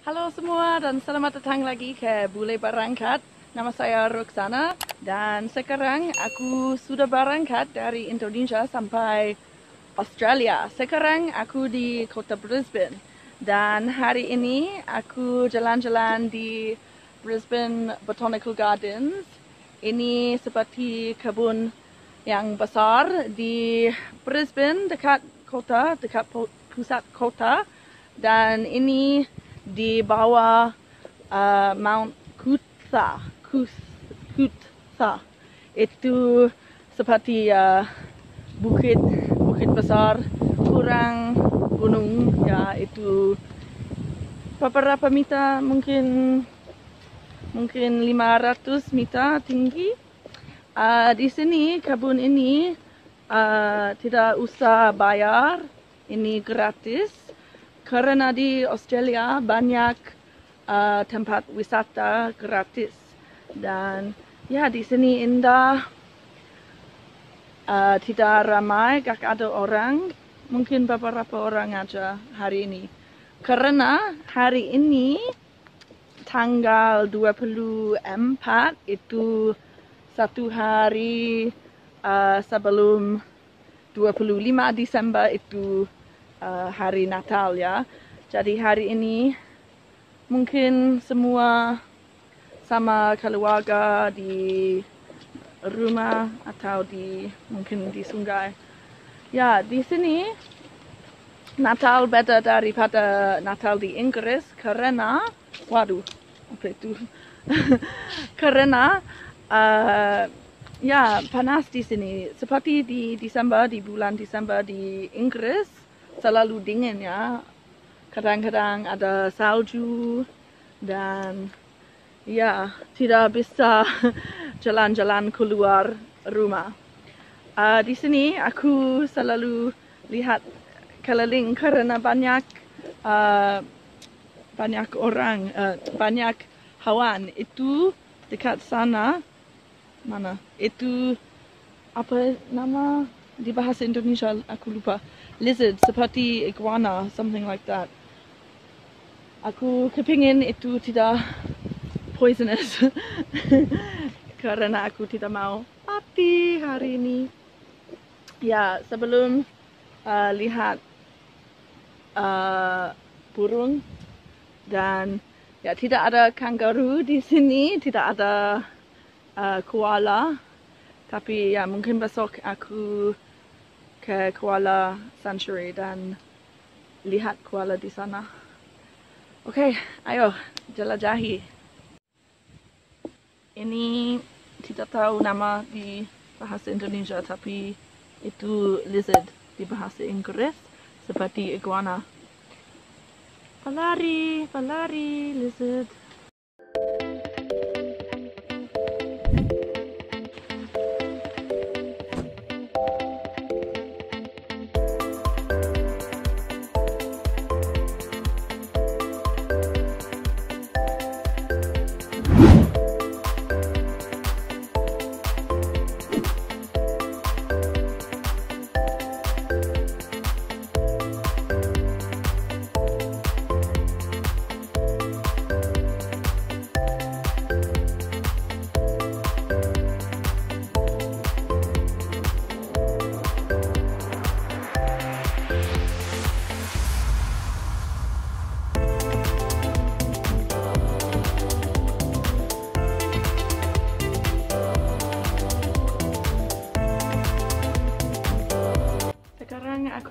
Halo semua dan selamat datang lagi ke Bule Berangkat. Nama saya Roxana dan sekarang aku sudah berangkat dari Indonesia sampai Australia. Sekarang aku di kota Brisbane dan hari ini aku jalan-jalan di Brisbane Botanical Gardens. Ini seperti kebun yang besar di Brisbane dekat kota, dekat pusat kota dan ini di bawah uh, Mount Kutsa, Kutsa. Itu seperti uh, bukit bukit besar kurang gunung. Ya itu beberapa meter mungkin mungkin 500 meter tinggi. Uh, di sini kebun ini uh, tidak usah bayar. Ini gratis karena di Australia banyak uh, tempat wisata gratis. Dan ya di sini indah. Uh, tidak ramai gak ada orang. Mungkin beberapa orang aja hari ini. Karena hari ini tanggal 24 itu satu hari uh, sebelum 25 Desember itu uh, hari Natal ya. Jadi hari ini mungkin semua sama keluarga di rumah atau di mungkin di sungai. Ya, di sini Natal beda daripada Natal di Inggris karena waduh, apa itu? karena uh, ya panas di sini. Seperti di Desember, di bulan Desember di Inggris, selalu dingin ya. Kadang-kadang ada salju dan ya tidak bisa jalan-jalan keluar rumah. Uh, di sini aku selalu lihat keliling karena banyak uh, banyak orang, uh, banyak hewan itu dekat sana mana itu apa nama di bahasa Indonesia aku lupa lizard seperti iguana, something like that. Aku kepingin itu tidak poisonous karena aku tidak mau mati hari ini. Ya, sebelum uh, lihat uh, burung dan ya tidak ada kangaroo di sini, tidak ada uh, koala. Tapi ya mungkin besok aku ke Kuala Sanctuary dan lihat koala di sana. Oke, okay, ayo jelajahi. Ini tidak tahu nama di bahasa Indonesia tapi itu lizard di bahasa Inggris seperti iguana. Pelari, pelari, lizard.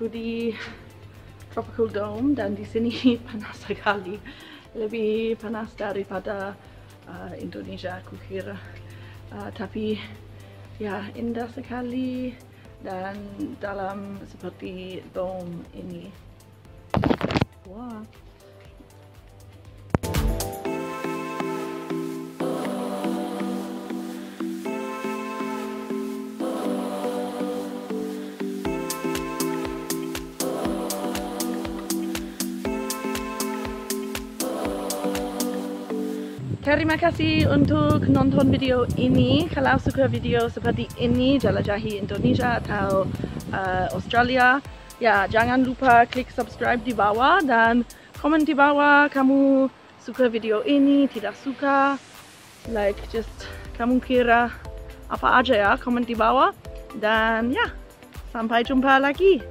Aku di Tropical Dome dan di sini panas sekali lebih panas daripada uh, Indonesia aku kira uh, tapi ya indah sekali dan dalam seperti dome ini. Wah Terima kasih untuk nonton video ini. Kalau suka video seperti ini, jelajahi Indonesia atau uh, Australia, ya jangan lupa klik subscribe di bawah dan komen di bawah kamu suka video ini, tidak suka, like just kamu kira apa aja ya, komen di bawah. Dan ya, sampai jumpa lagi.